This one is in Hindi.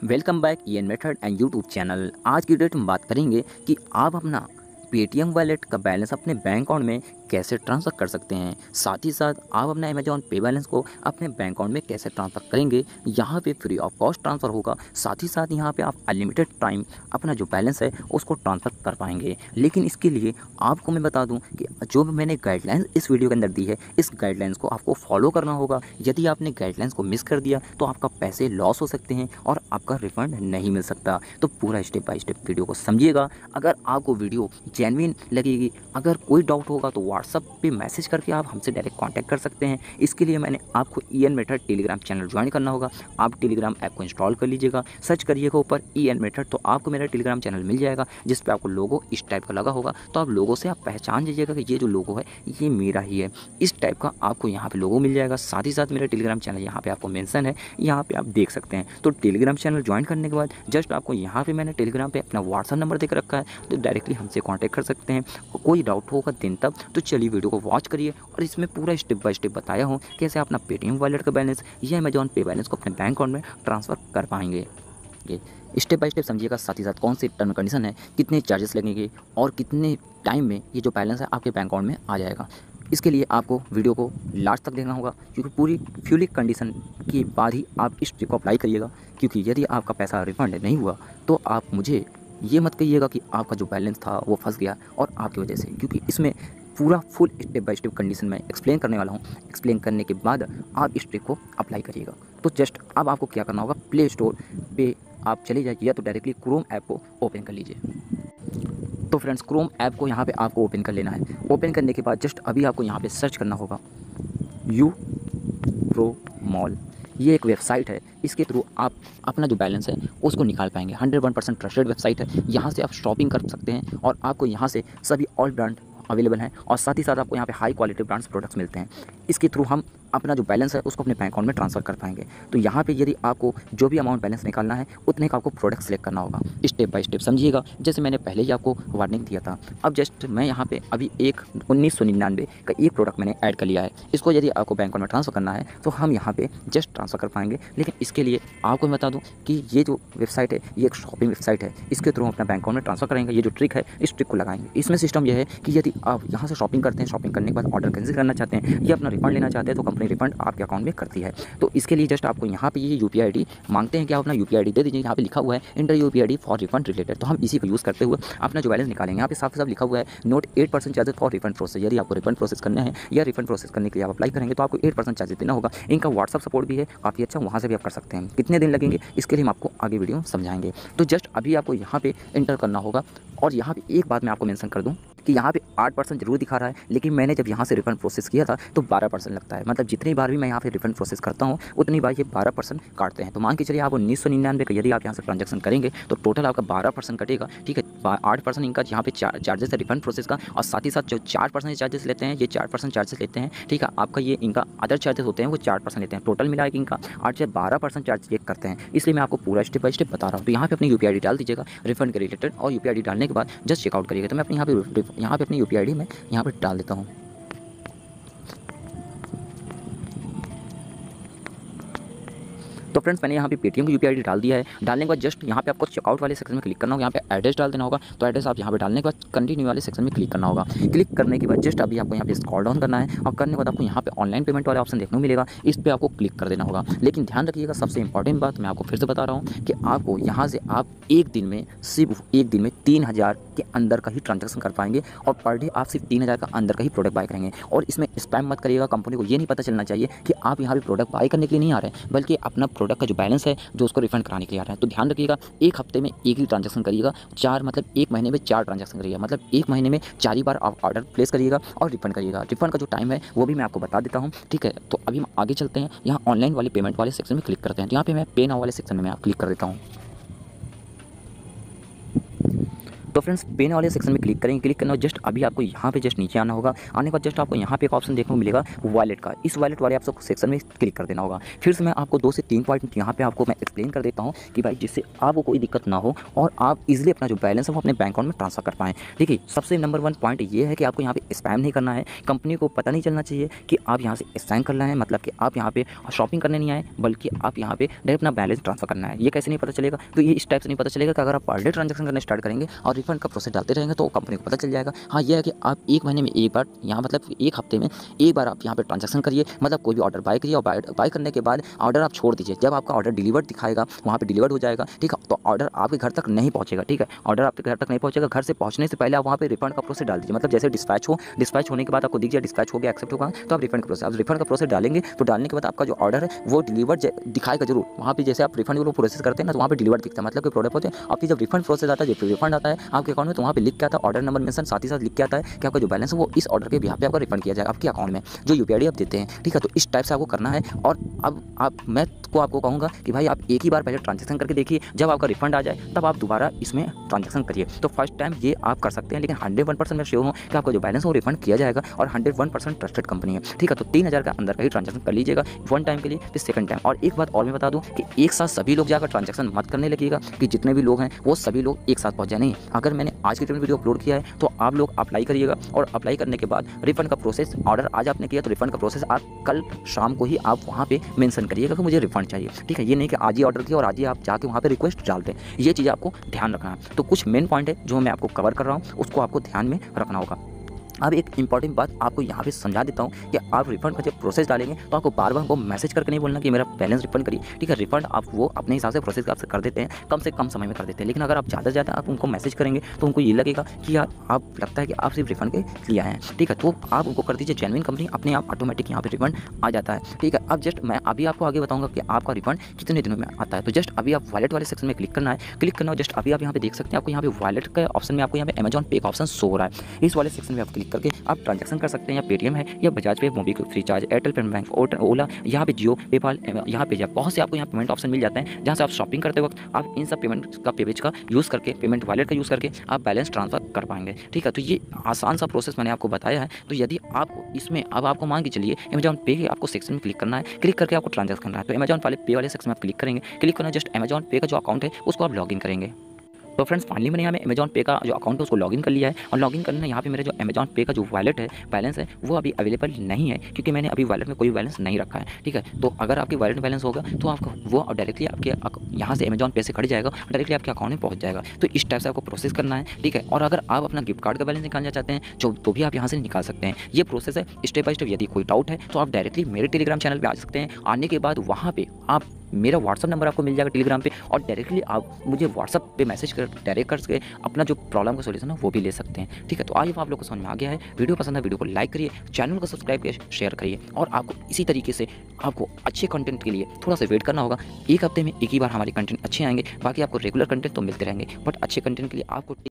Welcome back E N method and YouTube channel आज की डेट में बात करेंगे कि आप अपना पेटीएम वॉलेट का बैलेंस अपने बैंक अकाउंट में कैसे ट्रांसफ़र कर सकते हैं? साथ ही साथ, आप अपना अमेजॉन पे बैलेंस को अपने बैंक अकाउंट में कैसे ट्रांसफ़र करेंगे? यहाँ पे फ्री ऑफ़ कॉस्ट ट्रांसफ़र होगा। साथ ही साथ, यहाँ पे आप अनलिमिटेड टाइम अपना जो बैलेंस है, उसको ट्रांसफ़र कर पाएँगे। लेकिन इसके लिए आपको मैं बता दूँ कि जो भी मैंने गाइडलाइंस इस वीडियो के अंदर दी है, इस गाइडलाइंस को आपको फॉलो करना होगा। यदि आपने गाइडलाइंस को मिस कर दिया तो आपका पैसे लॉस हो सकते हैं और आपका रिफंड नहीं मिल सकता। तो पूरा स्टेप बाय स्टेप वीडियो को समझिएगा। अगर आपको वीडियो जेनविन लगेगी, अगर कोई डाउट होगा तो व्हाट्सअप पे मैसेज करके आप हमसे डायरेक्ट कांटेक्ट कर सकते हैं। इसके लिए मैंने आपको E N method Telegram channel join करना होगा। आप टेलीग्राम ऐप को इंस्टॉल कर लीजिएगा। सर्च करिएगा ऊपर ई एन मेथड तो आपको मेरा टेलीग्राम चैनल मिल जाएगा, जिस पर आपको लोगो इस टाइप का लगा होगा। तो आप लोगों से आप पहचान लीजिएगा कि ये जो लोगो है, ये मेरा ही है। इस टाइप का आपको यहाँ पर लोगो मिल जाएगा। साथ ही साथ मेरा टेलीग्राम चैनल यहाँ पर आपको मैंसन है। यहाँ पर आप देख सकते हैं। तो टेलीग्राम चैनल ज्वाइन करने के बाद जस्ट आपको यहाँ पर मैंने टेलीग्राम पर अपना व्हाट्सअप नंबर देकर रखा है। तो डायरेक्टली हमसे कॉन्टैक्ट कर सकते हैं। कोई डाउट होगा दिन तक तो चलिए वीडियो को वॉच करिए और इसमें पूरा स्टेप बाय स्टेप बताया हूँ कैसे अपना पेटीएम वॉलेट का बैलेंस या अमेजॉन पे बैलेंस को अपने बैंक अकाउंट में ट्रांसफ़र कर पाएँगे। स्टेप बाय स्टेप समझिएगा, साथ ही साथ कौन सी टर्म कंडीशन है, कितने चार्जेस लगेंगे और कितने टाइम में ये जो बैलेंस है आपके बैंक अकाउंट में आ जाएगा। इसके लिए आपको वीडियो को लास्ट तक देखना होगा, क्योंकि पूरी फ्यूलिक कंडीशन के बाद ही आप इस ट्रिक को अप्लाई करिएगा, क्योंकि यदि आपका पैसा रिफंड नहीं हुआ तो आप मुझे ये मत कहिएगा कि आपका जो बैलेंस था वो फंस गया और आपकी वजह से, क्योंकि इसमें पूरा full step by step condition में एक्सप्लेन करने वाला हूँ। एक्सप्लेन करने के बाद आप इस ट्रिक को अप्लाई करिएगा। तो जस्ट अब आपको क्या करना होगा? प्ले स्टोर पे आप चले जाइए या तो डायरेक्टली क्रोम ऐप को ओपन कर लीजिए। तो फ्रेंड्स क्रोम ऐप को यहाँ पे आपको ओपन कर लेना है। ओपन करने के बाद जस्ट अभी आपको यहाँ पे सर्च करना होगा। यू प्रो मॉल ये एक वेबसाइट है। इसके थ्रू आप अपना जो बैलेंस है, उसको निकाल पाएँगे। Hundred one percent trusted website है। यहाँ से आप शॉपिंग कर सकते हैं और आपको यहाँ से सभी ऑल ब्रांड अवेलेबल हैं और साथ ही साथ आपको यहाँ पे हाई क्वालिटी ब्रांड्स प्रोडक्ट्स मिलते हैं। इसके थ्रू हम अपना जो बैलेंस है, उसको अपने बैंक अकाउंट में ट्रांसफ़र कर पाएँगे। तो यहाँ पे यदि आपको जो भी अमाउंट बैलेंस निकालना है, उतने का आपको प्रोडक्ट सेलेक्ट करना होगा। स्टेप बाय स्टेप समझिएगा, जैसे मैंने पहले ही आपको वार्निंग दिया था। अब जस्ट मैं यहाँ पे अभी एक उन्नीस का एक प्रोडक्ट मैंने ऐड कर लिया है। इसको यदि आपको बैंक अकाउंट में ट्रांसफ़र करना है तो हम यहाँ पर जस्ट ट्रांसफ़र कर पाएँगे। लेकिन इसके लिए आपको मैं बता दूँ कि ये जो वेबसाइट है, ये एक शॉपिंग वेबसाइट है। इसके थ्रू हम अपना बैंक अकाउंट में ट्रांसफ़र करेंगे। ये जो ट्रिक है, इस ट्रिक को लगाएँगे। इसमें सिस्टम यह है कि यदि आप यहाँ से शॉपिंग करते हैं शॉपिंग करने के बाद ऑर्डर कैंसिल करना चाहते हैं या अपना रिफंड लेना चाहते हैं तो कंपनी रिफंड आपके अकाउंट में करती है। तो इसके लिए जस्ट आपको यहाँ पे ये यू पी मांगते हैं कि आप अपना यू पी दे दीजिए। यहाँ पे लिखा हुआ है enter U P for refund related तो हम इसी को यूज़ करते हुए अपना जो बैलेंस निकालेंगे, यहाँ पे साफ़ साफ़ लिखा हुआ है note eight percent charges for refund process यदि आपको रिफंड प्रोसेस करना है या रिफंड प्रोसेस करने के लिए आप अप्लाई करेंगे तो आपको एट परसेंट चार्जेस देना होगा। इनका व्हाट्सअप सपोर्ट भी है, काफ़ी अच्छा वहाँ से भी आप कर सकते हैं। कितने दिन लगेंगे? इसके लिए हम आपको आगे वीडियो समझाएँगे। तो जस्ट अभी आपको यहाँ पे इंटर करना होगा और यहाँ पे एक बात मैं आपको मेंशन कर दूँ। कि यहाँ पे आठ परसेंट ज़रूर दिखा रहा है, लेकिन मैंने जब यहाँ से रिफंड प्रोसेस किया था तो बारह परसेंट लगता है। मतलब जितनी बार भी मैं यहाँ पे रिफंड प्रोसेस करता हूँ, उतनी बार ये बारह परसेंट काटते हैं। तो मान के चलिए आप उन्नीस सौ निन्यानवे का यदि आप यहाँ से ट्रांजेक्शन करेंगे तो टोटल आपका बारह परसेंट कटेगा, ठीक है? आठ परसेंट इनका यहाँ पे चार्जेस है रिफंड प्रोसेस का और साथ ही साथ जो चार परसेंट चार्जेस लेते हैं, ये चार परसेंट चार्जेस लेते हैं, ठीक है? आपका ये इनका अदर चार्जेस होते हैं, वो चार परसेंट लेते हैं। टोटल मिला के इनका आठ से बारह परसेंट चार्ज ये करते हैं। इसलिए मैं आपको पूरा स्टेप बाई स्टेप बता रहा हूँ। तो यहाँ पे अपनी यू पी डाल दीजिएगा रिफंड के रिलेटेड और यू पी डालने के बाद जस्ट चेकआउट करिएगा। तो मैं अपने यहाँ पर यहाँ पर अपनी यू पी में यहाँ पर डाल देता हूँ। तो फ्रेंड्स, मैंने यहाँ पे पेटीएम की यू पी डाल दिया है। डालने के बाद जस्ट यहाँ पे आपको चेकआउट वाले सेक्शन में क्लिक करना होगा। यहाँ पे एड्रेस डाल देना होगा। तो एड्रेस आप यहाँ पे डालने के बाद कंटिन्यू वाले सेक्शन में क्लिक करना होगा। क्लिक करने के बाद जस्ट अभी आपको यहाँ पे स्कॉल डाउन करना है। और करने के बाद आपको यहाँ पे ऑनलाइन पेमेंट वाला ऑप्शन देखने को मिलेगा। इस पर आपको क्लिक कर देना होगा। लेकिन ध्यान रखिएगा, सबसे इंपॉर्टेंट बात मैं आपको फिर से बता रहा हूँ कि आपको यहाँ से आप एक दिन में सिर्फ़ एक दिन में तीन हज़ार के अंदर का ही ट्रांजेक्शन कर पाएँगे। और पर डे आप सिर्फ़ तीन हज़ार का अंदर का ही प्रोडक्ट बाय करेंगे। और इसमें स्पैम मत करिएगा। कंपनी को ये नहीं पता चलना चाहिए कि आप यहाँ पे प्रोडक्ट बाय करने के लिए नहीं आ रहे बल्कि अपना प्रोडक्ट का जो बैलेंस है, जो उसको रिफंड कराने के लिए आ रहा है। तो ध्यान रखिएगा, एक हफ़्ते में एक ही ट्रांजेक्शन करिएगा, चार मतलब एक महीने में चार ट्रांजेक्शन करिएगा। मतलब एक महीने में चार ही बार आप ऑर्डर प्लेस करिएगा और रिफंड करिएगा। रिफंड का जो टाइम है, वो भी मैं आपको बता देता हूँ, ठीक है? तो अभी हम आगे चलते हैं। यहाँ ऑनलाइन वाले पेमेंट वाले सेक्शन में क्लिक करते हैं। तो यहाँ पे मैं पे नाव वाले सेक्शन में मैं क्लिक कर देता हूँ। तो फ्रेंड्स पेन वाले सेक्शन में क्लिक करेंगे क्लिक करना जस्ट अभी आपको यहाँ पे जस्ट नीचे आना होगा। आने के बाद जस्ट आपको यहाँ पे एक ऑप्शन देखने को मिलेगा वॉलेट का। इस वॉलेट वाले आपको सेक्शन में क्लिक कर देना होगा। फिर से मैं आपको दो से तीन पॉइंट यहाँ पे आपको मैं एक्सप्लेन कर देता हूँ कि भाई जिससे आपको कोई दिक्कत ना हो और आप इजिली अपना जो बैलेंस है वो अपने बैंक अकाउंट में ट्रांसफ़र कर पाएँ। देखिए, सबसे नंबर वन पॉइंट ये है कि आपको यहाँ पे स्पैम नहीं करना है। कंपनी को पता नहीं चलना चाहिए कि आप यहाँ से स्कैन करना है मतलब कि आप यहाँ पे शॉपिंग करने नहीं आए, बल्कि आप यहाँ पे डायरेक्ट अपना बैलेंस ट्रांसफ़र करना है। ये कैसे नहीं पता चलेगा? तो ये इस टाइप से नहीं पता चलेगा कि अगर आप पर डे ट्रांजेक्शन करना स्टार्ट करेंगे और रिफंड का प्रोसेस डालते रहेंगे तो कंपनी को पता चल जाएगा। हाँ यह है कि आप एक महीने में एक बार, यहाँ मतलब एक हफ़्ते में एक बार आप यहाँ पर ट्रांजेक्शन करिए। मतलब कोई भी ऑर्डर बाय करिए और बाय करने के बाद ऑर्डर आप छोड़ दीजिए। जब आपका ऑर्डर डिलीवर्ड दिखाएगा, वहाँ पर डिलीवर्ड हो जाएगा, ठीक है? तो ऑर्डर आपके घर तक नहीं पहुँचेगा, ठीक है? ऑर्डर आपके घर तक नहीं पहुँचेगा। घर से पहुँचने से पहले आप वहाँ पर रिफंड का प्रोसेस डाल दीजिए। मतलब जैसे डिस्पैच हो डिस्पैच होने के बाद आपको दीजिए डिस्पैच हो गया एक्सेप्ट होगा तो आप रिफंड का प्रोसेस आप रिफंड का प्रोसेस डालेंगे तो डालने के बाद आपका जो ऑर्डर है, वो डिलीवर दिखाएगा ज़रूर। वहाँ पर जैसे आप रिफंड प्रोसेस करते हैं ना तो वहाँ पर डिलीवर दिखता है। मतलब कि प्रोडक्ट होते हैं आपकी जब रिफंड प्रोसेस आता है, जब रिफंड आता है आपके अकाउंट में तो वहाँ पर लिख के आता है ऑर्डर नंबर मेंशन साथ ही साथ लिख के आता है कि आपका जो बैलेंस है, वो इस ऑर्डर के बिहार पे आपका रिफंड किया जाएगा, आपके अकाउंट में, जो यू आप देते हैं, ठीक है? तो इस टाइप से आपको करना है, और अब आप, मैं को आपको कहूँगा कि भाई, आप एक ही बार पहले ट्रांजेक्शन करके देखिए, जब आपका रिफंड आ जाए, तब आप दोबारा इसमें ट्रांजेक्शन करिए। तो फ़र्स्ट टाइम ये आप कर सकते हैं, लेकिन हंड्रेड वन परसेंट मैं श्योर हूँ कि आपका जो बैलेंस है, वो रिफंड किया जाएगा, और hundred one percent trusted company है, ठीक है? तो तीन हज़ार के अंदर का ही ट्रांजेक्शन कर लीजिएगा वन टाइम के लिए, फिर सेकंड टाइम और एक बात और मैं बता दूँ कि एक साथ सभी लोग जाकर ट्रांजेक्शन मत करने लगेगा, कि जितने भी लोग हैं, वो सभी लोग एक साथ पहुँच जाए, नहीं मैंने आज की वीडियो अपलोड किया है तो आप लोग अप्लाई करिएगा और अप्लाई करने के बाद रिफंड का प्रोसेस ऑर्डर आज आपने किया तो रिफंड का प्रोसेस आप कल शाम को ही आप वहाँ पर मेंशन करिएगा कि मुझे रिफंड चाहिए। ठीक है, ये नहीं कि आज ही ऑर्डर किया और आज ही आप जाके वहाँ पर रिक्वेस्ट डालते हैं। ये चीज़ आपको ध्यान रखना है। तो कुछ मेन पॉइंट है जो मैं आपको कवर कर रहा हूँ, उसको आपको ध्यान में रखना होगा। अब एक इंपॉर्टेंट बात आपको यहाँ पे समझा देता हूँ कि आप रिफंड का जब प्रोसेस डालेंगे तो आपको बार बार हमको मैसेज करके नहीं बोलना कि मेरा बैलेंस रिफंड करिए। ठीक है रिफंड आप वो अपने हिसाब से प्रोसेस आपसे कर देते हैं, कम से कम समय में कर देते हैं। लेकिन अगर आप ज़्यादा से ज़्यादा आप उनको मैसेज करेंगे तो उनको ये लगेगा कि यार, आप लगता है कि आप सिर्फ़ रिफंड के लिए आए हैं। ठीक है तो आप उनको कर दीजिए जेनविन कंपनी अपने आप ऑटोमेटिक यहाँ पर रिफंड आ जाता है। ठीक है, अब जस्ट मैं अभी आपको आगे बताऊँगा कि आपका रिफंड कितने दिनों में आता है। तो जस्ट अभी आप वॉलेट वाले सेक्शन में क्लिक करना है। क्लिक करना है जस्ट अभी आप यहाँ पे देख सकते हैं, आपको यहाँ पे वॉलेट का ऑप्शन में, आपको यहाँ पे अमेजॉन पे का ऑप्शन हो रहा है। इस वाले सेक्शन में आप क्लिक करके आप ट्रांजेक्शन कर सकते हैं। या पेटीएम है या Bajaj pay Mobi Freecharge Airtel payment bank Ola यहाँ पे जियो पेपाल यहाँ पे बहुत से आपको यहाँ पेमेंट ऑप्शन मिल जाते हैं, जहाँ से आप शॉपिंग करते वक्त आप इन सब पेमेंट का पेमेज का यूज़ करके पेमेंट वॉलेट का यूज़ करके आप बैलेंस ट्रांसफ़र कर पाएँगे। ठीक है तो ये आसान सा प्रोसेस मैंने आपको बताया है। तो यदि आपको इसमें, अब आपको मान के चलिए अमेजॉन पे आपको सेक्शन में क्लिक करना है क्लिक करके आपको ट्रांजेक्शन करना है तो अमेजॉन वाले पे वाले सेक्शन में आप क्लिक करेंगे। क्लिक करना जस्ट अमेजॉन पे का जो अकाउंट है, उसको आप लॉगिन करेंगे। तो फ्रेंड्स फाइनली मैंने यहाँ पे अमेजॉन पे का जो अकाउंट है, उसको लॉगिन कर लिया है। और लॉगिन करने यहाँ पे मेरे जो अमेजॉन पे का जो वॉलेट है बैलेंस है, वो अभी अवेलेबल नहीं है, क्योंकि मैंने अभी वॉलेट में कोई बैलेंस नहीं रखा है, ठीक है? तो अगर आपके वॉलेट बैलेंस होगा तो आपको, वो डायरेक्टली आपके यहाँ से अमेजॉन पे से खड़ जाएगा डायरेक्टली आपके अकाउंट में पहुँच जाएगा। तो इस टाइप से आपको प्रोसेस करना है, ठीक है? और अगर आप अपना गिफ्ट कार्ड का बैलेंस निकालना चाहते हैं, जो तो भी आप यहाँ से निकाल सकते हैं। ये प्रोसेस है स्टेप बाय स्टेप यदि कोई डाउट है तो आप डायरेक्टली मेरे टेलीग्राम चैनल पर आ सकते हैं। आने के बाद वहाँ पर आप मेरा व्हाट्सअप नंबर आपको मिल जाएगा टेलीग्राम पे और डायरेक्टली आप मुझे व्हाट्सअप पे मैसेज कर डायरेक्ट करके अपना जो प्रॉब्लम का सोल्यूशन है वो भी ले सकते हैं। ठीक है तो आज आप लोग को समझ में आ गया है। वीडियो पसंद है, वीडियो को लाइक करिए चैनल को सब्सक्राइब करिए शेयर करिए और आपको इसी तरीके से आपको अच्छे कंटेंट के लिए थोड़ा सा वेट करना होगा। एक हफ़्ते में एक ही बार हमारे कंटेंट अच्छे आएँगे, बाकी आपको रेगुलर कंटेंट तो मिलते रहेंगे बट अच्छे कंटेंट के लिए आपको